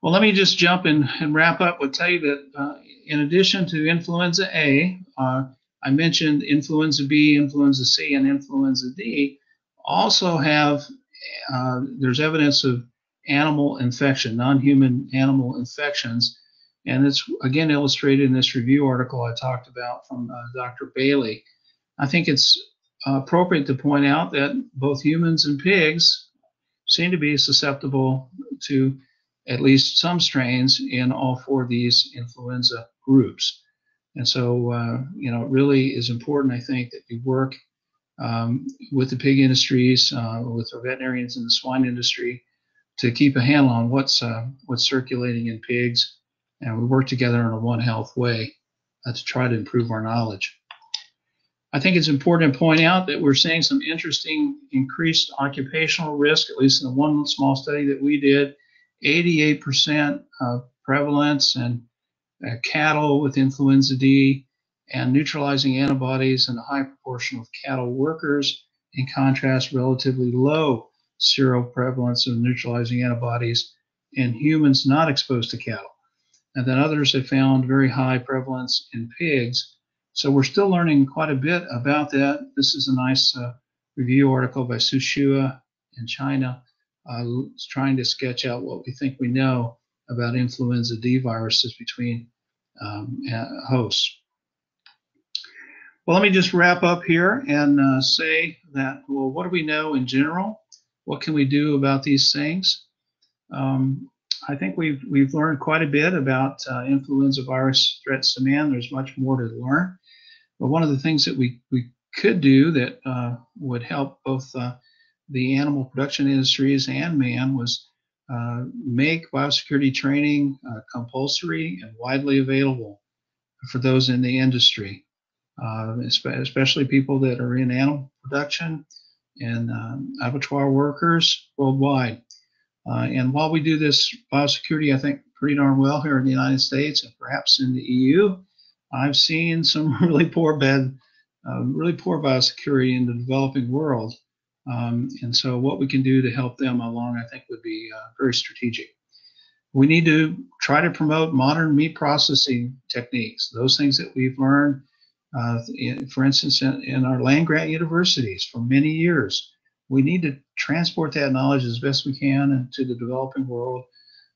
Well, let me just jump in and wrap up with tell you that uh, in addition to influenza A, uh, I mentioned influenza B, influenza C, and influenza D also have, uh, there's evidence of animal infection, non-human animal infections. And it's again illustrated in this review article I talked about from uh, Dr. Bailey. I think it's appropriate to point out that both humans and pigs seem to be susceptible to at least some strains in all four of these influenza groups. And so, uh, you know, it really is important, I think, that we work um, with the pig industries, uh, with our veterinarians in the swine industry, to keep a handle on what's uh, what's circulating in pigs, and we work together in a One Health way uh, to try to improve our knowledge. I think it's important to point out that we're seeing some interesting increased occupational risk, at least in the one small study that we did. 88% prevalence and uh, cattle with influenza D and neutralizing antibodies in a high proportion of cattle workers. In contrast, relatively low seroprevalence of neutralizing antibodies in humans not exposed to cattle. And then others have found very high prevalence in pigs. So we're still learning quite a bit about that. This is a nice uh, review article by Su Xue in China, uh, trying to sketch out what we think we know about influenza D viruses between um, hosts. Well, let me just wrap up here and uh, say that, well, what do we know in general? What can we do about these things? Um, I think we've we've learned quite a bit about uh, influenza virus threats to man. There's much more to learn. But one of the things that we, we could do that uh, would help both uh, the animal production industries and man was uh, make biosecurity training uh, compulsory and widely available for those in the industry, especially people that are in animal production and um, abattoir workers worldwide. Uh, and while we do this biosecurity, I think pretty darn well here in the United States and perhaps in the EU, I've seen some <laughs> really poor bed, uh, really poor biosecurity in the developing world. Um, and so, what we can do to help them along, I think, would be uh, very strategic. We need to try to promote modern meat processing techniques, those things that we've learned, uh, in, for instance, in, in, our land grant universities for many years. We need to transport that knowledge as best we can into the developing world,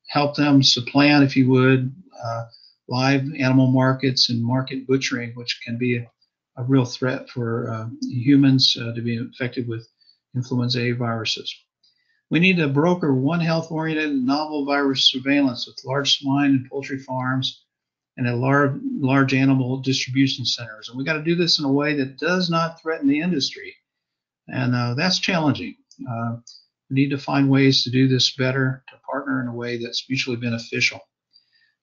help them supplant, if you would, uh, live animal markets and market butchering, which can be a, a real threat for uh, humans to be infected with influenza A viruses. We need to broker one health oriented novel virus surveillance with large swine and poultry farms and at large, large animal distribution centers. And we got to do this in a way that does not threaten the industry. And uh, that's challenging. Uh, we need to find ways to do this better, to partner in a way that's mutually beneficial.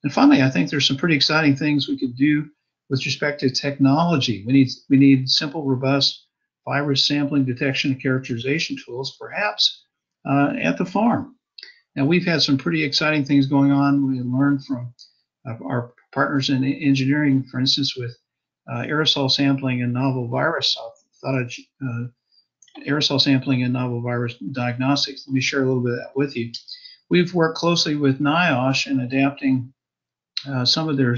And finally, I think there's some pretty exciting things we could do with respect to technology. We need we need simple, robust virus sampling detection and characterization tools, perhaps uh, at the farm. Now, we've had some pretty exciting things going on. We learned from uh, our partners in engineering, for instance, with uh, aerosol sampling and novel virus. I thought I'd, uh, aerosol sampling and novel virus diagnostics. Let me share a little bit of that with you. We've worked closely with NIOSH in adapting uh, some of their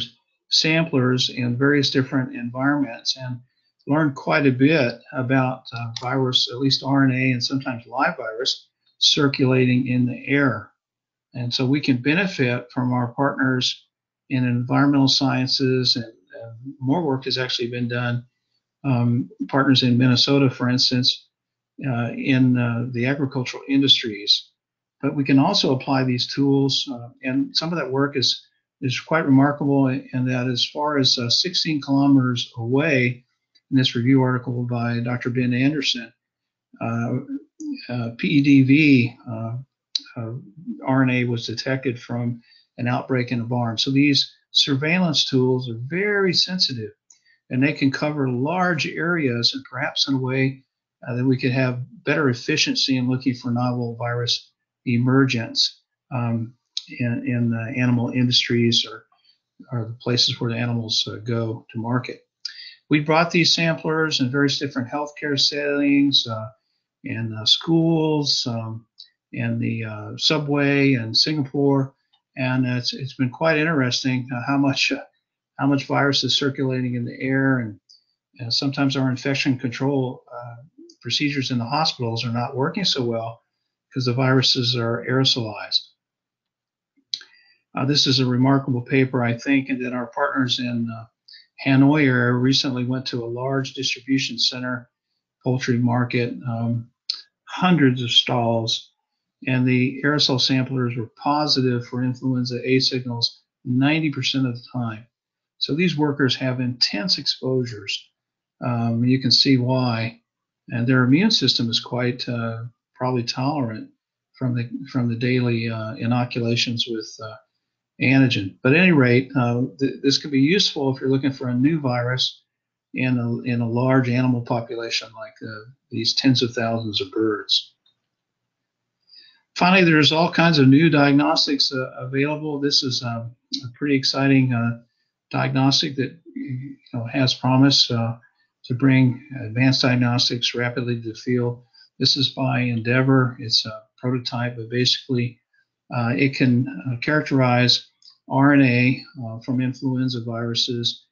samplers in various different environments and learned quite a bit about uh, virus, at least RNA and sometimes live virus, circulating in the air. And so we can benefit from our partners in environmental sciences, and, more work has actually been done. Um, partners in Minnesota, for instance, uh, in uh, the agricultural industries. But we can also apply these tools, uh, and some of that work is is quite remarkable in that as far as uh, 16 kilometers away, in this review article by Dr. Ben Anderson, uh, uh, PEDV RNA was detected from an outbreak in a barn. So these surveillance tools are very sensitive and they can cover large areas and perhaps in a way uh, that we could have better efficiency in looking for novel virus emergence um, in, in the animal industries or, or the places where the animals uh, go to market. We brought these samplers in various different healthcare settings, uh, in uh, schools, um, in the uh, subway in Singapore, and it's it's been quite interesting uh, how much uh, how much virus is circulating in the air, and, and sometimes our infection control uh, procedures in the hospitals are not working so well because the viruses are aerosolized. this is a remarkable paper, I think, and that our partners in Hanoi area recently went to a large distribution center, poultry market, um, hundreds of stalls, and the aerosol samplers were positive for influenza A signals 90% of the time. So these workers have intense exposures. Um, you can see why, and their immune system is quite uh, probably tolerant from the from the daily uh, inoculations with uh, antigen. But at any rate, uh, th- this could be useful if you're looking for a new virus in a, in a large animal population like uh, these tens of thousands of birds. Finally, there's all kinds of new diagnostics uh, available. This is um, a pretty exciting diagnostic that you know, has promise uh, to bring advanced diagnostics rapidly to the field. This is by Endeavor. It's a prototype, but basically uh, it can uh, characterize RNA uh, from influenza viruses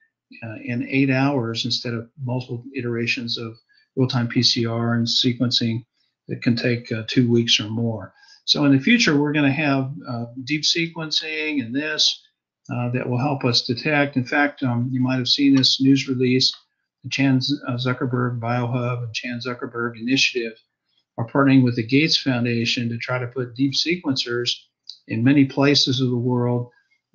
in eight hours instead of multiple iterations of real-time PCR and sequencing that can take two weeks or more. So in the future, we're going to have uh, deep sequencing and this uh, that will help us detect. In fact, um, you might have seen this news release. The Chan uh, Zuckerberg BioHub and Chan Zuckerberg Initiative are partnering with the Gates Foundation to try to put deep sequencers in many places of the world,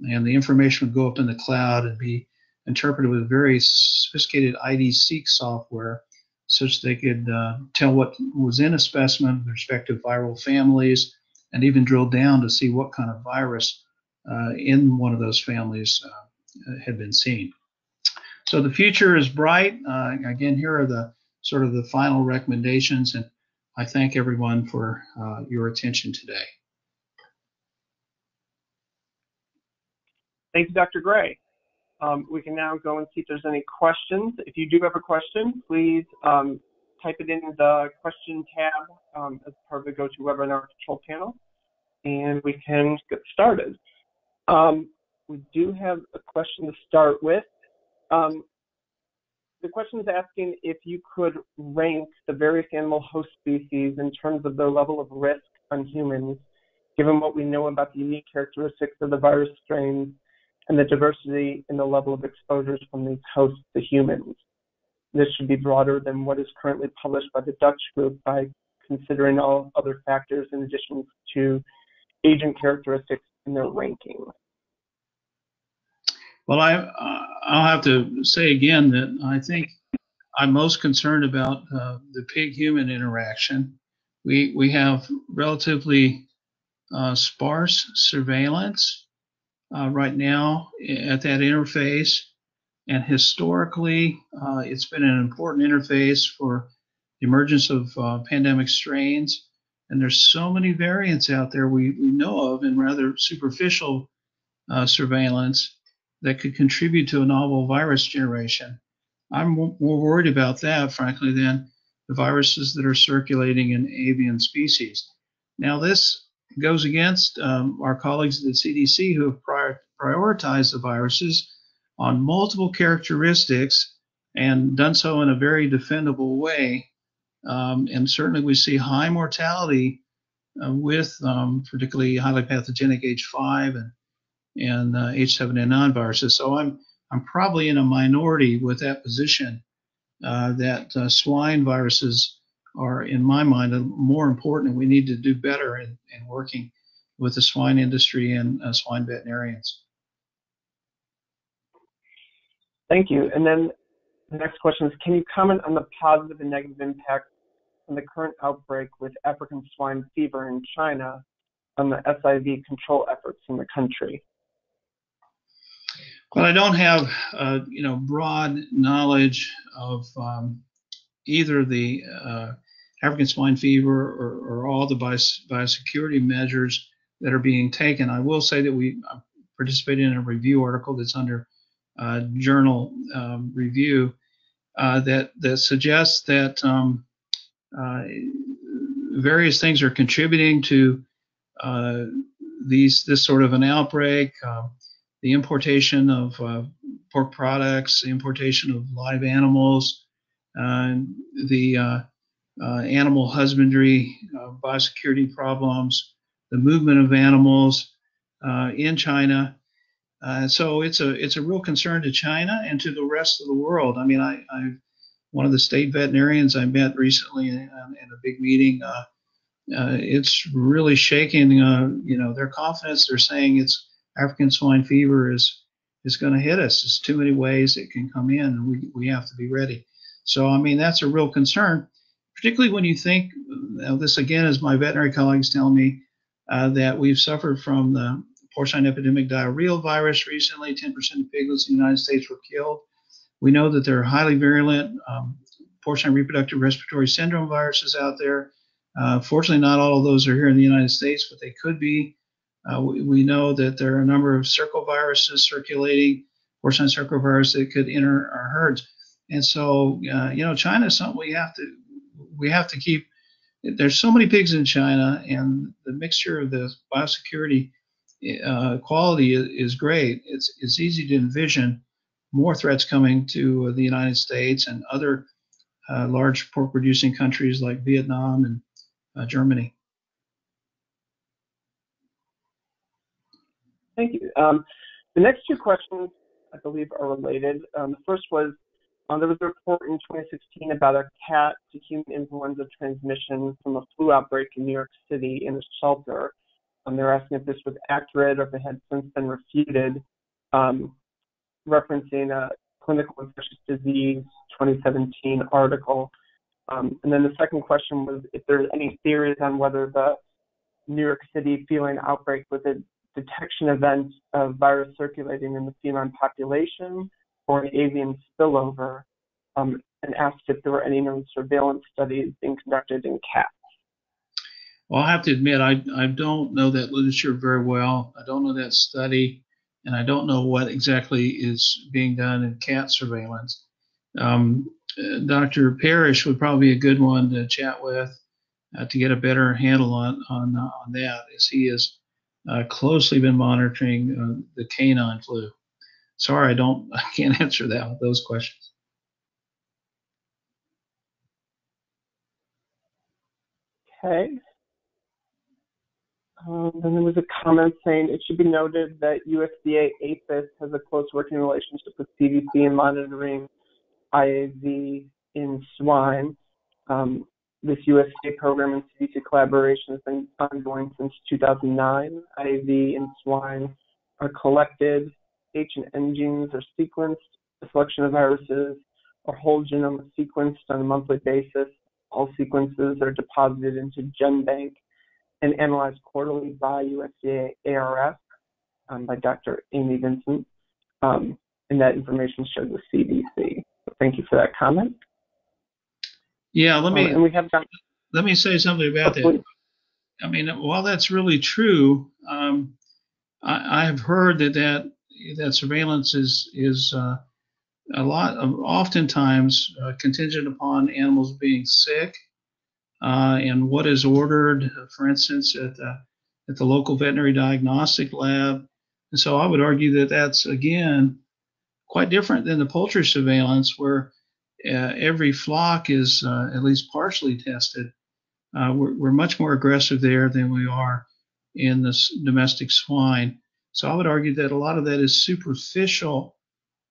and the information would go up in the cloud and be interpreted with very sophisticated ID-Seq software such they could uh, tell what was in a specimen with respect to viral families, and even drill down to see what kind of virus uh, in one of those families uh, had been seen. So the future is bright. Uh, again, here are the sort of the final recommendations, and I thank everyone for uh, your attention today. Thank you, Dr. Gray. Um, we can now go and see if there's any questions. If you do have a question, please um, type it in the question tab um, as part of the GoToWebinar control panel, and we can get started. Um, we do have a question to start with. Um, the question is asking if you could rank the various animal host species in terms of their level of risk on humans, given what we know about the unique characteristics of the virus strains and the diversity in the level of exposures from these hosts to humans. This should be broader than what is currently published by the Dutch group by considering all other factors in addition to agent characteristics in their ranking. Well, I uh, I'll have to say again that I think I'm most concerned about uh, the pig-human interaction. We we have relatively uh, sparse surveillance uh, right now at that interface, and historically, uh, it's been an important interface for the emergence of uh, pandemic strains. And there's so many variants out there we, we know of in rather superficial surveillance that could contribute to a novel virus generation. I'm more worried about that, frankly, than the viruses that are circulating in avian species. Now, this goes against um, our colleagues at the CDC who have prior, prioritized the viruses on multiple characteristics and done so in a very defendable way. Um, and certainly we see high mortality uh, with um, particularly highly pathogenic H5 and, and uh, H7N9 viruses. So I'm, I'm probably in a minority with that position uh, that uh, swine viruses are, in my mind, more important. We need to do better in, in working with the swine industry and uh, swine veterinarians. Thank you. And then the next question is, can you comment on the positive and negative impact from the current outbreak with African swine fever in China on the SIV control efforts in the country? Well, I don't have, uh, you know, broad knowledge of um, either the uh, African swine fever or, or all the bios- biosecurity measures that are being taken. I will say that we participated in a review article that's under uh, journal um, review uh, that that suggests that um, uh, various things are contributing to uh, these this sort of an outbreak. The importation of uh, pork products, the importation of live animals, the animal husbandry biosecurity problems, the movement of animals in China uh, so it's a it's a real concern to China and to the rest of the world. I mean, I, I one of the state veterinarians I met recently in, in a big meeting. Uh, uh, it's really shaking. Uh, you know, their confidence. They're saying it's African swine fever is is going to hit us. There's too many ways it can come in, and we we have to be ready. So I mean, that's a real concern, particularly when you think. This again is my veterinary colleagues tell me uh, that we've suffered from the porcine epidemic diarrheal virus recently. 10% of piglets in the United States were killed. We know that there are highly virulent um, porcine reproductive respiratory syndrome viruses out there. Uh, fortunately, not all of those are here in the United States, but they could be. Uh, we, we, know that there are a number of circoviruses circulating, porcine circovirus that could enter our herds. And so, uh, you know, China is something we have to we have to keep. There's so many pigs in China, and the mixture of the biosecurity uh, quality is, is, great. It's it's easy to envision more threats coming to the United States and other uh, large pork producing countries like Vietnam and uh, Germany. Thank you. Um, the next two questions, I believe, are related. Um, the first was there was a report in 2016 about a cat to human influenza transmission from a flu outbreak in New York City in a shelter. Um, they're asking if this was accurate or if it had since been refuted, um, referencing a clinical infectious disease 2017 article. Um, and then the second question was if there's any theories on whether the New York City feline outbreak was a detection event of virus circulating in the feline population or an avian spillover, um, and asked if there were any known surveillance studies being conducted in cats. Well, I have to admit, I, I don't know that literature very well. I don't know that study, and I don't know what exactly is being done in cat surveillance. Um, Dr. Parrish would probably be a good one to chat with uh, to get a better handle on on, uh, on that, as he has uh, closely been monitoring uh, the canine flu. Sorry, I don't, <laughs> I can't answer that those questions. Okay. Um, then there was a comment saying it should be noted that USDA APHIS has a close working relationship with CDC in monitoring IAV in swine. Um, this USDA program and CDC collaboration has been ongoing since 2009. IAV in swine are collected, H and N genes are sequenced, a selection of viruses or whole genome is sequenced on a monthly basis. All sequences are deposited into GenBank and analyzed quarterly by USDA ARS um, by Dr. Amy Vincent. Um, and that information shared with CDC. So thank you for that comment. Yeah, let me um, we have got, let me say something about that. I mean, while that's really true, um, I, have heard that that that surveillance is is uh, a lot of oftentimes uh, contingent upon animals being sick uh, and what is ordered, for instance, at the, at the local veterinary diagnostic lab. And so I would argue that that's, again, quite different than the poultry surveillance, where every flock is uh, at least partially tested. Uh, we're, we're, much more aggressive there than we are in the domestic swine. So I would argue that a lot of that is superficial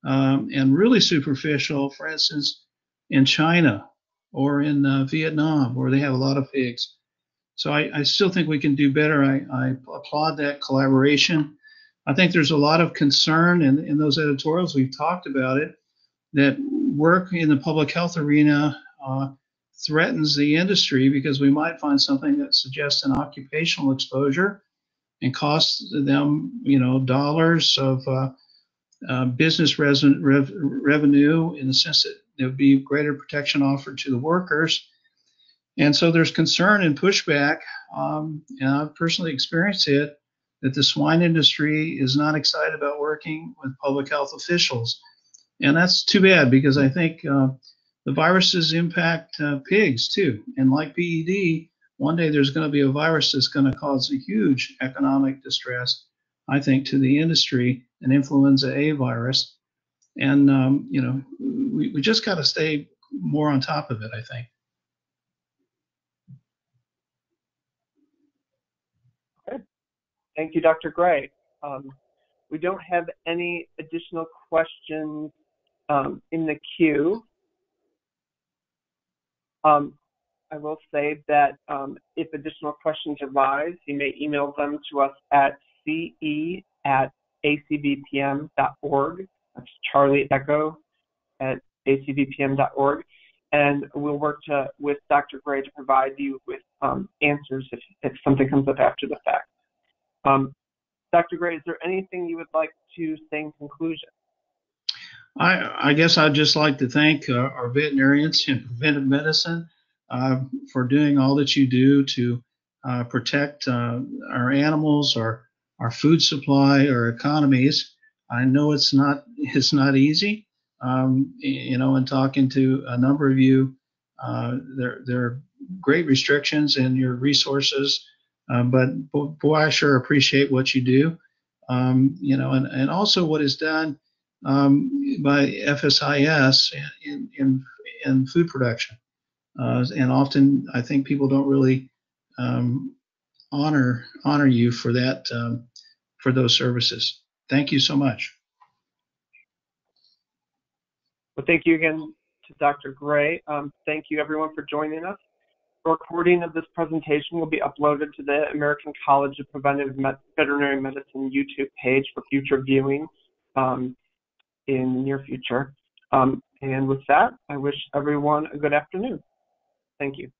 um, and really superficial. For instance, in China, or in uh, Vietnam, where they have a lot of pigs. So I, I still think we can do better. I, I, applaud that collaboration. I think there's a lot of concern in, in those editorials. We've talked about it that work in the public health arena uh, threatens the industry because we might find something that suggests an occupational exposure and costs them, you know, dollars of uh, uh, business rev- revenue in the sense that there would be greater protection offered to the workers. And so there's concern and pushback, um, and I've personally experienced it, that the swine industry is not excited about working with public health officials. And that's too bad because I think uh, the viruses impact uh, pigs too. And like PED, one day there's going to be a virus that's going to cause a huge economic distress, I think, to the industry, an influenza A virus. And, um, you know, we, we just got to stay more on top of it, I think. Thank you, Dr. Gray. Um, we don't have any additional questions um, in the queue. Um, I will say that um, if additional questions arise, you may email them to us at ce at acvpm.org. That's Charlie Echo at acbpm.org. And we'll work to, with Dr. Gray to provide you with um, answers if, if something comes up after the fact. Um, Dr. Gray, is there anything you would like to say in conclusion? I, I guess I'd just like to thank uh, our veterinarians in preventive medicine uh, for doing all that you do to uh, protect uh, our animals, our our food supply, our economies. I know it's not it's not easy. Um, you know, in talking to a number of you, uh, there there are great restrictions in your resources, uh, but boy, I sure appreciate what you do. Um, you know, and, and also what is done um, by FSIS in, in, in food production. Uh, and often I think people don't really um, honor honor you for that um, for those services. Thank you so much. Well, thank you again to Dr. Gray. Um, thank you everyone for joining us. A recording of this presentation will be uploaded to the American College of Preventive Med Veterinary Medicine YouTube page for future viewing um, in the near future. Um, and with that, I wish everyone a good afternoon. Thank you.